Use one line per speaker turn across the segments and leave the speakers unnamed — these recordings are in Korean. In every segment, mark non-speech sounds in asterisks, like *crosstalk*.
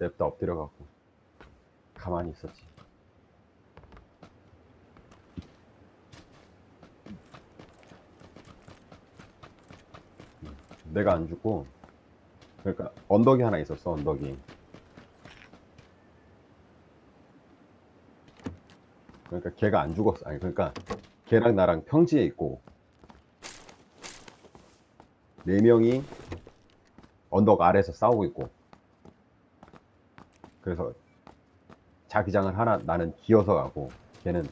냅다 엎드려갖고 가만히 있었지. 음, 내가 안 죽고 그러니까 언덕이 하나 있었어 언덕이 그러니까 걔가 안 죽었어 아니 그러니까 걔랑 나랑 평지에 있고 네 명이 언덕 아래에서 싸우고 있고 그래서 자기장을 하나 나는 기어서 가고 걔는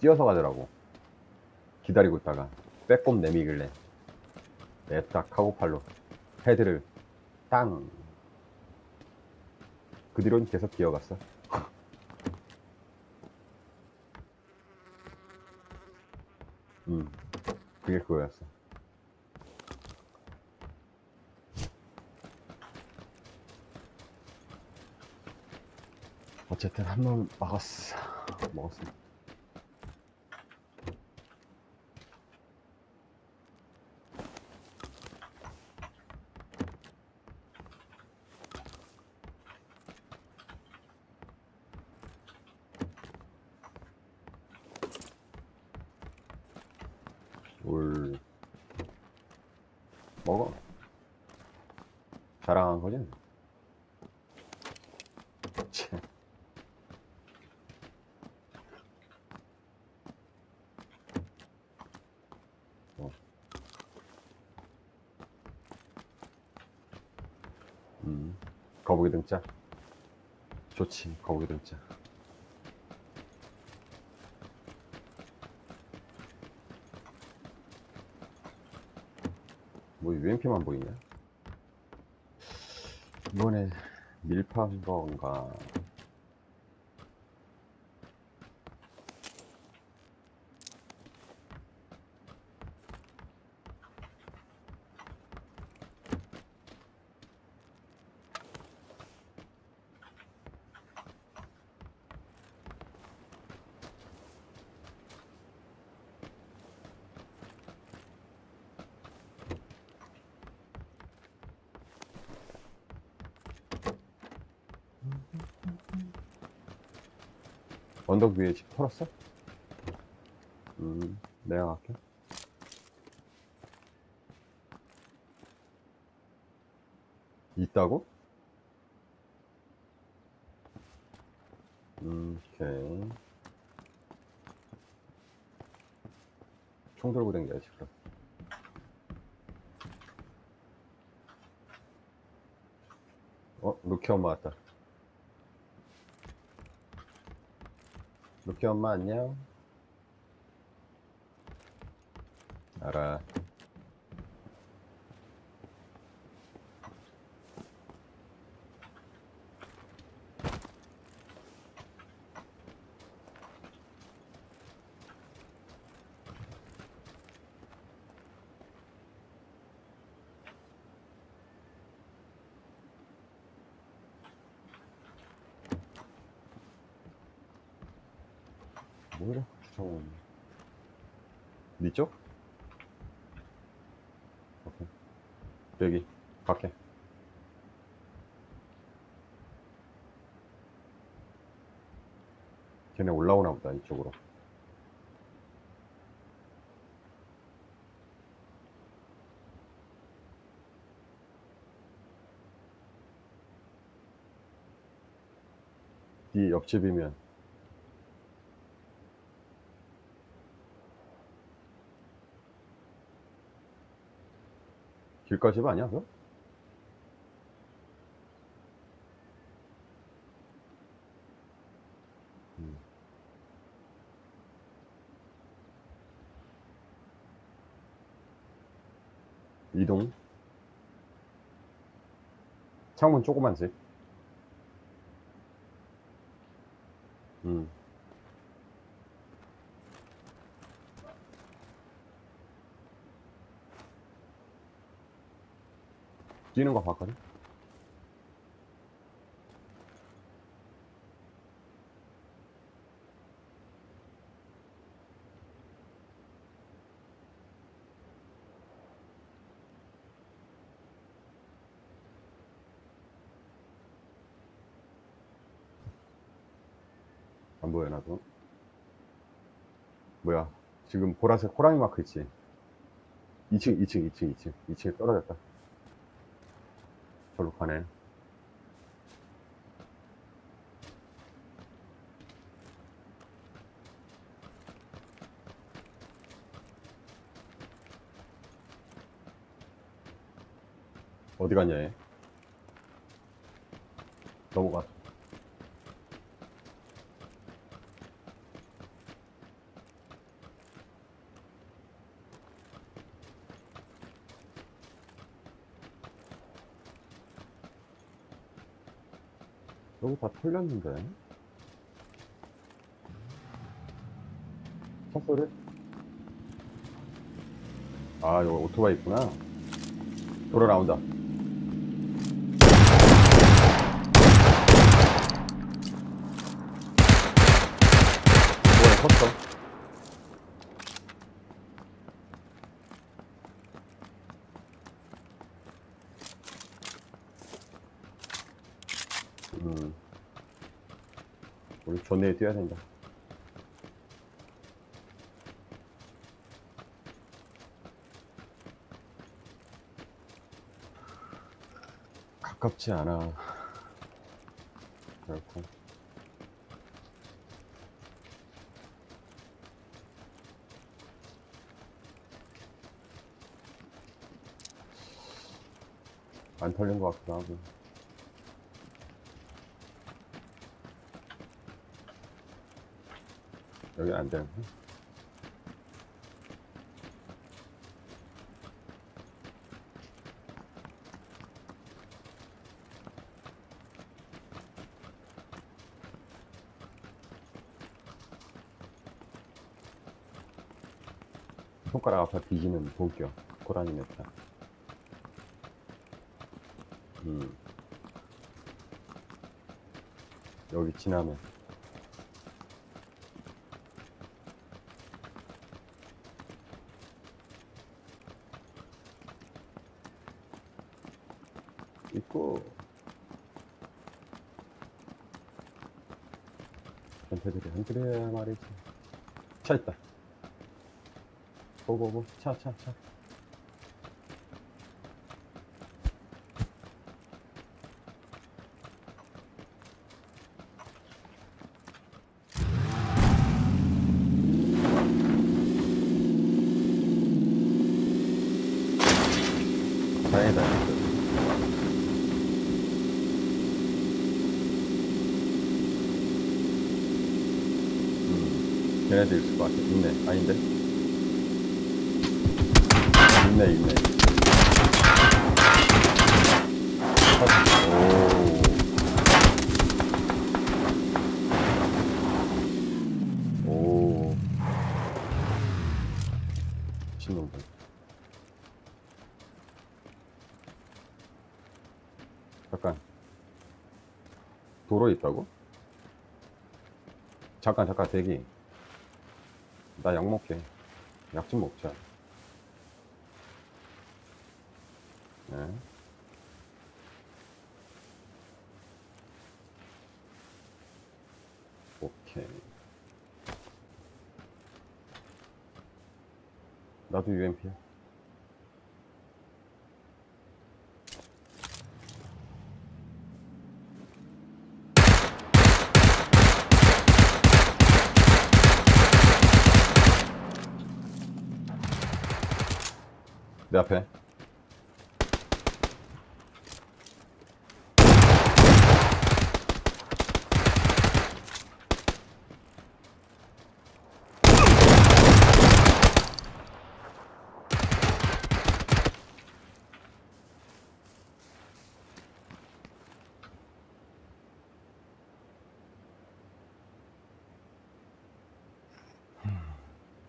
뛰어서 가더라고 기다리고 있다가 빼꼼 내미길래 냅다 카고팔로 헤드를 땅. 그 뒤로는 계속 기어갔어. *laughs* 음, 그게 그거였어. 어쨌든 한 번. 먹었어. 올 먹어 자랑한 거지? 참. 어. 음, 등짝 좋지 거북이 등짝 뭐 UMP만 보이냐? 이번에 밀파한 건가? 언덕 위에 집 털었어? 음, 내가 갈게. 있다고? 음, 오케이. 총 들고 댕겨야지, 그럼. 어, 루키 엄마 왔다. 루키 엄마 안녕. 알아. 뭐야? 주성훈. 니 쪽? 오케이. 여기, 밖에. 걔네 올라오나 보다, 이쪽으로. 네 옆집이면 길가집 아니야, 그 이동. 창문 조그만 집. 음. 뛰는 거 봤거든? 안 보여 나도. 뭐야? 지금 보라색 호랑이 마크 있지? 2층 2층 2층 2층. 2층에 떨어졌다. 절로 가네. 어디 갔냐 얘? 넘어가 여기 다 털렸는데. 쳤소리? 아 여기 오토바이 있구나. 돌아 나온다 뭐야 컸어 음. 존내에 뛰어야 된다. 가깝지 않아. 그렇고. 안 털린 것 같기도 하고. 여기 안 되는 거 손가락 아파 뒤지는 본격 고라니 냈다 음. 여기 지나면 있고 전태들이 안 그래야 말이지 차 있다. 고고고. 차 차 차 다행이다 음, 걔네들 있을 것 같아. 있네. 아닌데? 있네, 있네. 오. 오. 미친놈들. 잠깐. 도로 있다고? 잠깐 잠깐 대기. 나 약 먹게. 약 좀 먹자. 네. 오케이. 나도 UMP야 내 앞에.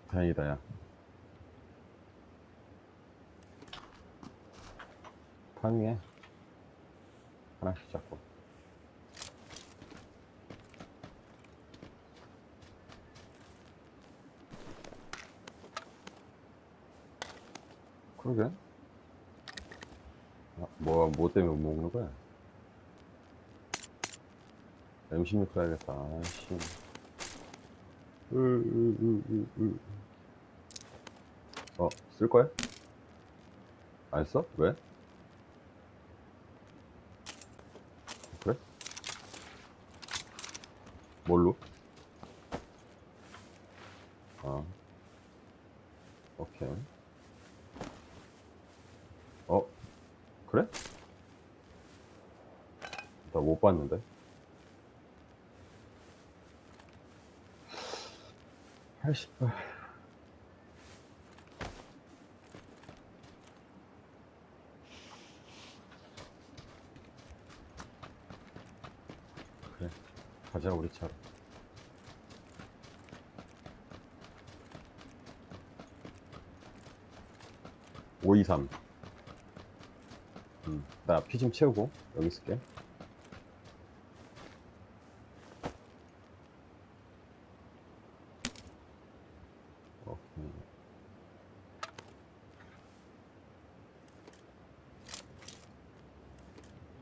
다행이다 야 파밍해 하나씩 잡고 그러게 아, 뭐, 뭐 때문에 못 먹는 거야? M16 사야겠다, 아이씨. 으, 으, 으, 으, 으. 어, 쓸 거야? 안 써? 왜? 그래? 뭘로? 아, 오케이. 어, 그래? 나 못 봤는데. 80발. 그래, 가자 우리 차로. (523) 음, 나 피 좀 채우고 여기 있을게.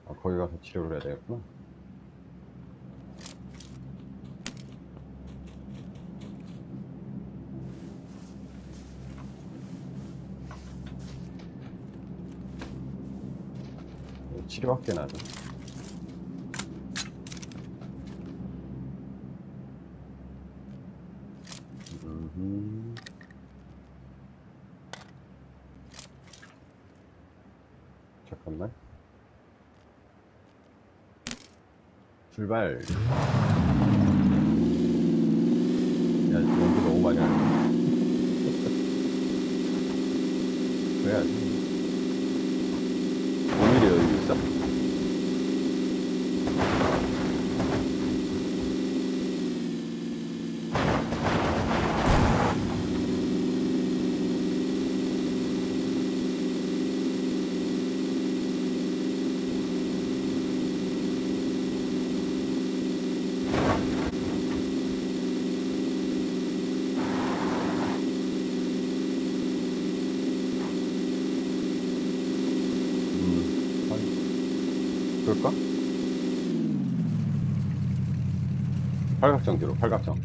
아, 거기 가서 치료를 해야 되겠구나. 치료할게, 나도. 음흠. 잠깐만. 출발. 야, 연기 너무 많이 하네. 그래야지. 5mm 여유 있어? 음, 아니, 그럴까? 팔각정 뒤로, 팔각정.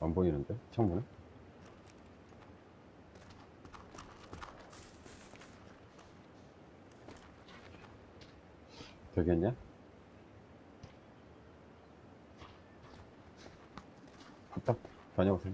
안 보이는데? 창문에? 되겠냐? 부탁 다녀오세요.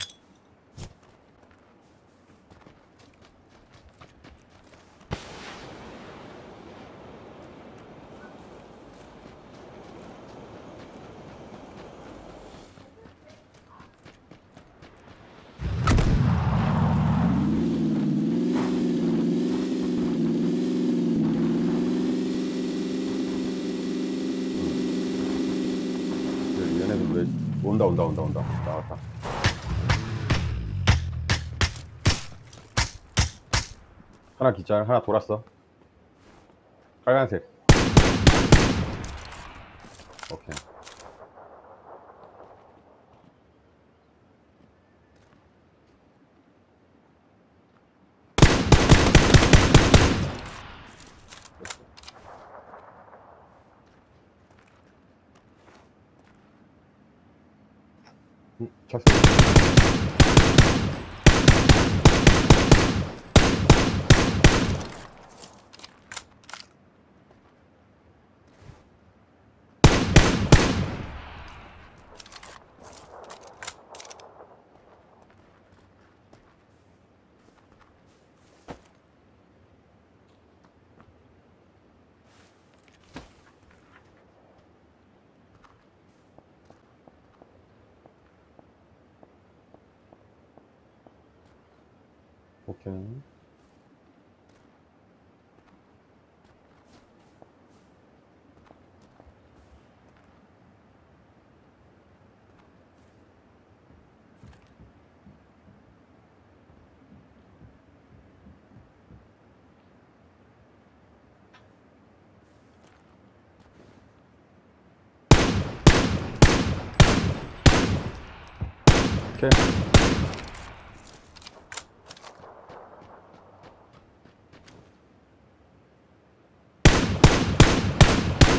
그 얘네들 왜 온다 온다 온다 온다 나왔다. 하나 기절 하나 돌았어. 빨간색. 오케이. 음, 쳤어. 오케이. 오케이.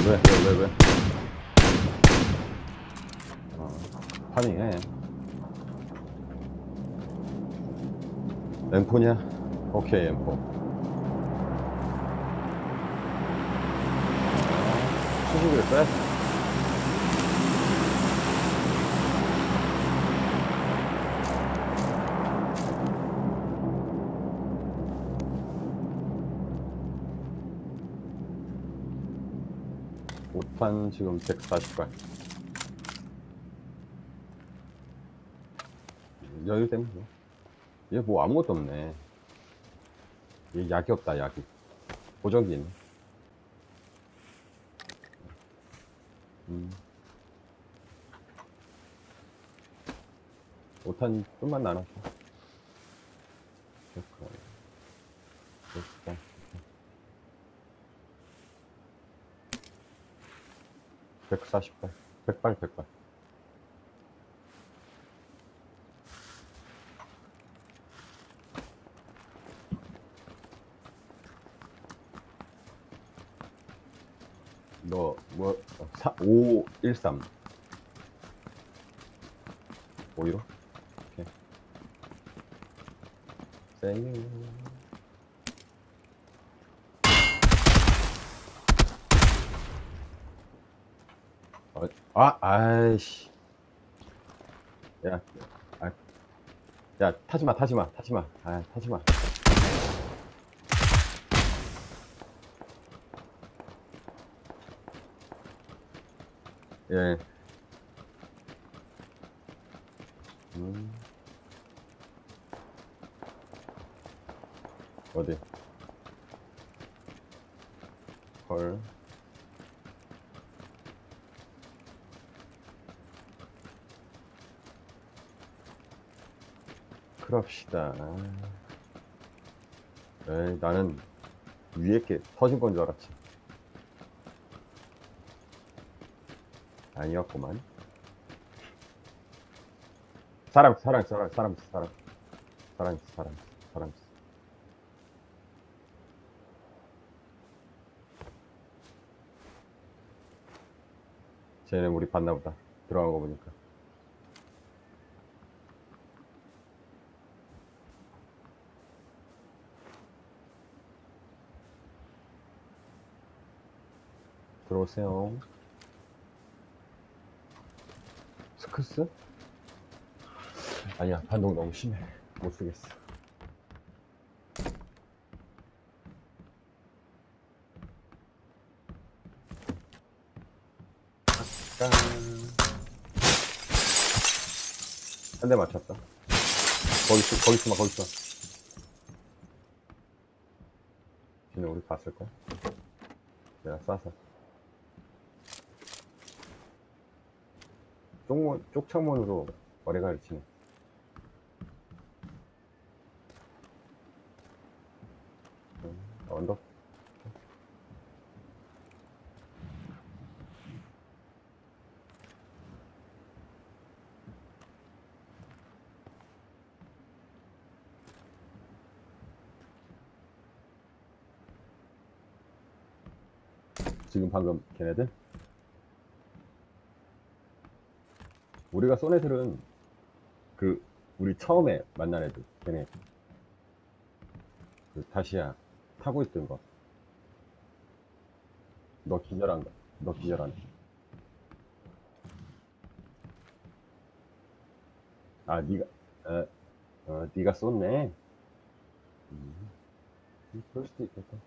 왜, 왜? 어, 파밍해. M4냐? 오케이, M4. 수직을 빼. 오탄 지금 140발. 여유 때문에. 얘 뭐 아무것도 없네. 얘 약이 없다, 약이. 보정기 있네. 음. 오탄 좀만 나눴어. 됐고. 됐다. 140발. 100발, 100발. 너, 뭐, 4, 5, 1, 3. 5, 1호? 오케이. 세유. 어, 아, 아이씨. 야, 아, 야, 타지 마, 타지 마, 타지 마. 아, 타지 마. 예. 음. 어디? 헐. 그럽시다. 에이, 나는 위에 게 터진 건 줄 알았지. 아니었구만. 있어, 사람, 사람, 있어, 사람, 있어, 사람. 있어. 쟤네 우리 봤나 보다. 들어간 거 보니까. 들어오세요. 스크스? 아니야, 반동 너무 심해. 못 쓰겠어. 짠. 한 대 맞췄다. 거기 있어, 거기 있어, 마, 거기 있어. 쟤네 우리 봤을걸? 내가 쏴서. 쪽문, 쪽창문으로 머리가 치네. 음, 언덕. 지금 방금 걔네들? 우리가 쏜 애들은 그 우리 처음에 만난 애들 걔네 그 다시야 타고 있던 거. 너 기절한 거. 너 기절한 거. 아 니가 어, 어 니가 쏜네. 음, 그럴 수도 있겠다.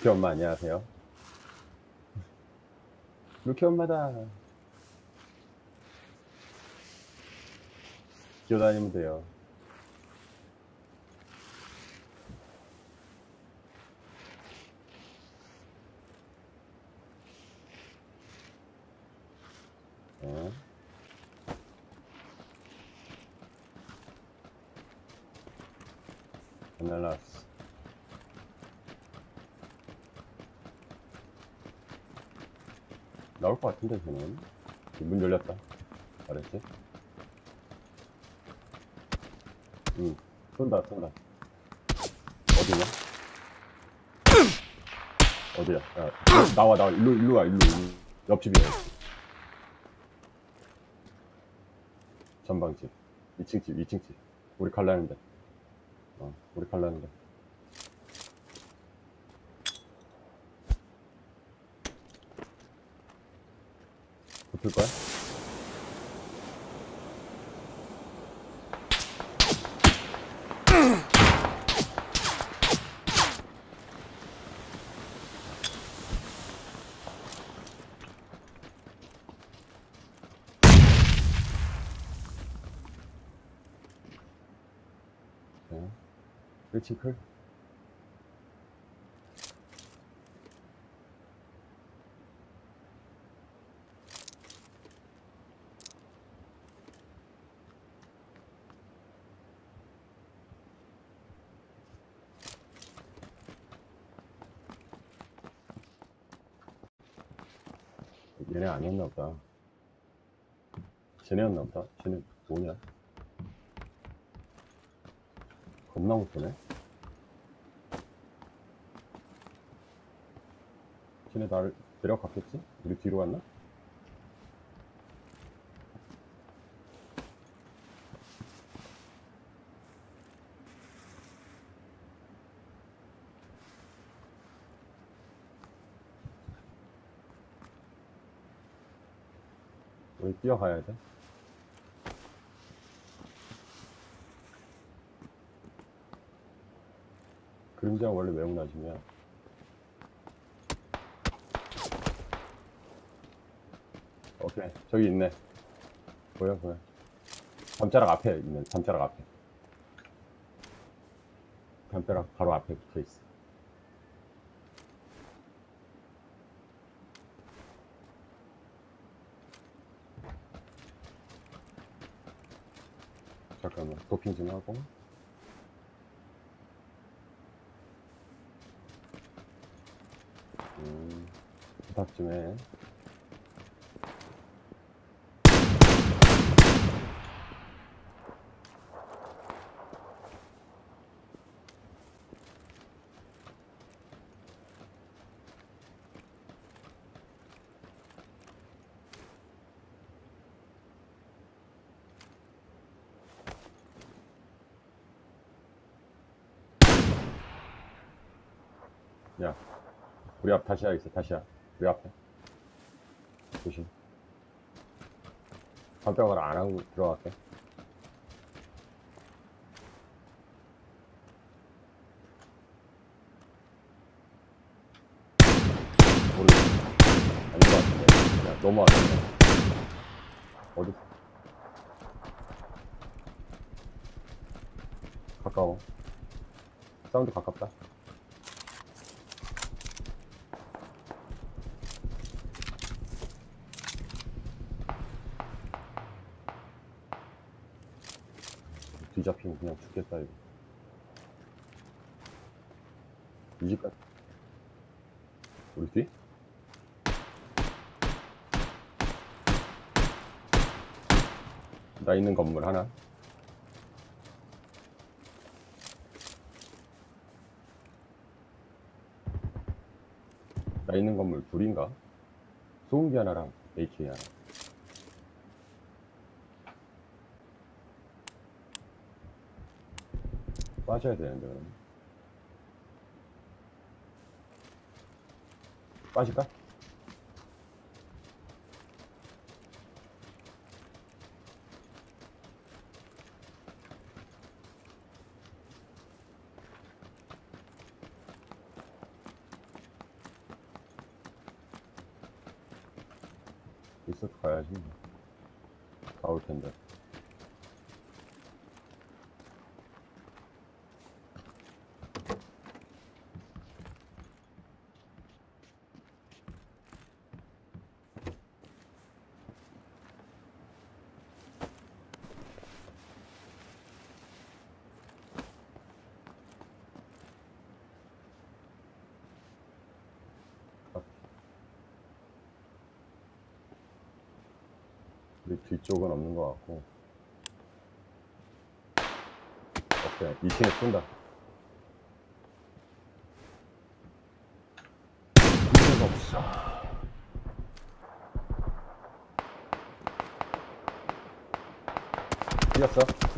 루키 엄마 안녕하세요. 루키 엄마다. 기어다니면 돼요. 네. 안 날라왔어. 나올 것 같은데, 쟤는. 문 열렸다. 잘했지? 응, 쏜다, 쏜다. 어디냐? 어디야? 야, 나와, 나와. 일로, 일로 와, 일로. 옆집이야. 옆집. 전방집. 2층 집, 2층 집. 우리 갈라는데. 어, 우리 갈라는데. 붙을 거야? 네. 1층 클? 얘네 아니었나 보다. 쟤네였나 보다. 쟤네 뭐냐? 겁나 못 쏘네. 쟤네 나를 데려갔겠지? 우리 뒤로 갔나? 우리 뛰어가야 돼. 그림자 원래 매우 낮으면 오케이. 저기 있네. 보여 보여. 담자락 앞에 있는 담자락 앞에. 담자락 바로 앞에 붙어 있어 좀 하고 음, 부탁 좀 해. 야, 우리 앞 다시야 있어, 다시야. 우리 앞에. 조심. 깜짝을 안 하고 들어갈게. 것 같은데. 야, 너무 왔는데. 어디? 가까워. 사운드 가깝다. 뒤잡히면 그냥 죽겠다 이거 이집 같 우리 뒤? 나 있는 건물 하나 나 있는 건물 둘인가? 소음기 하나랑 AK 하나 빠져야 되는데 그럼 빠질까? 있어 가야지. 나올 텐데 우리 뒤 쪽은 없는 것 같고. 오케이, 2층에 쏜다.
문제가 없어.
뛰었어?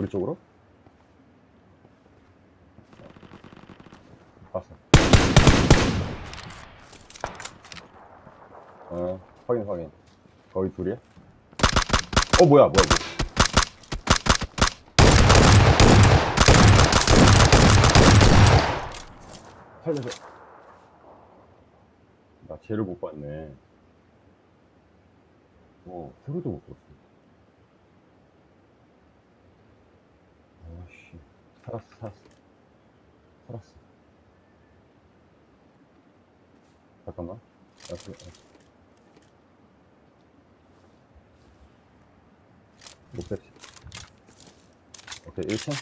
우리 쪽으로? 봤어. 어, 확인, 확인. 거기 둘이야? 어, 뭐야, 뭐야, 뭐야. 살려줘. 나 쟤를 못 봤네. 어, 소리도 못 봤어. 아씨, 살았어, 살았어. 살았어. 잠깐만. 알았어, 알았어. 못 뺐지. 오케이, 1층.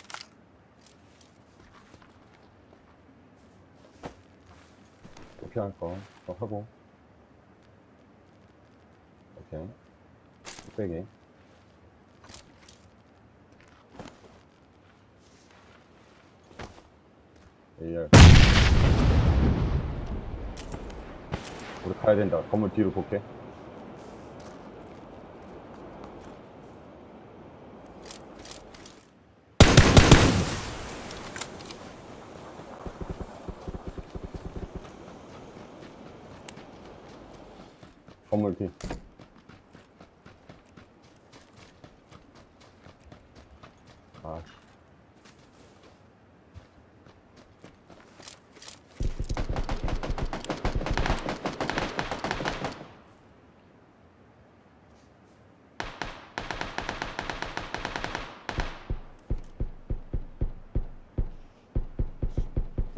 도피할 거, 또 하고. 오케이. 뚝배 기. AR. 우리 가야 된다. 건물 뒤로 볼게. 건물 뒤. 아, 씨.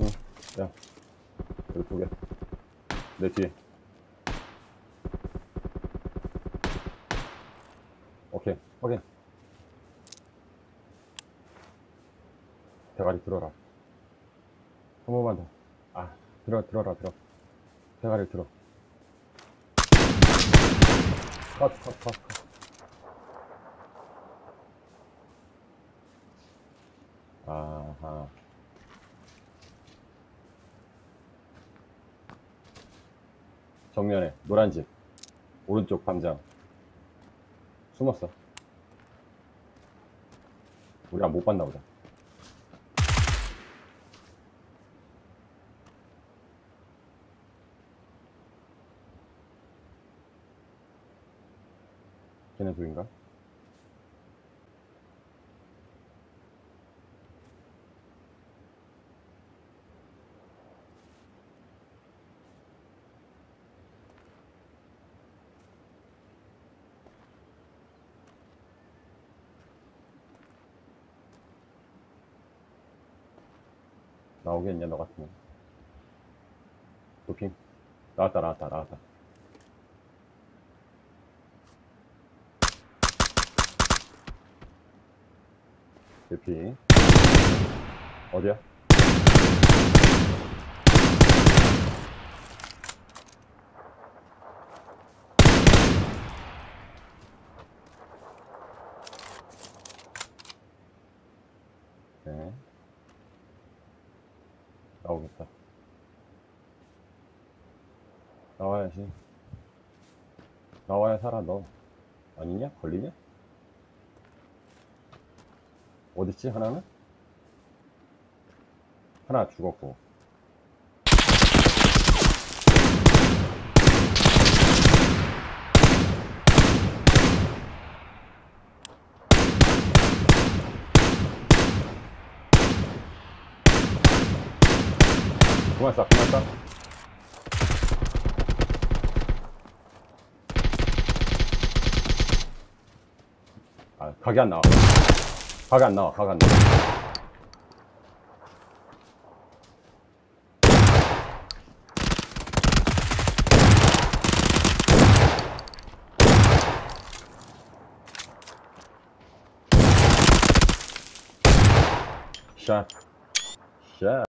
응, 야, 여기 두 개. 내 뒤에. 오케이, 확인. 대가리 들어라. 한 번만 더. 아, 들어, 들어라, 들어. 대가리 들어. 컷, 컷, 컷, 컷. 아하. 정면에, 노란 집. 오른쪽 담장. 숨었어. 우리 가 못 봤나 보다. 걔네 둘인가? 나오겠냐, 너 같으면. 도핑. 나왔다, 나왔다, 나왔다. 대피. 어디야? 나와야지. 나와야 살아, 너. 아니냐? 걸리냐? 어딨지, 하나는? 하나 죽었고. 그만 쏴, 그만 쏴. 好看到，好看到，好看到。Shit.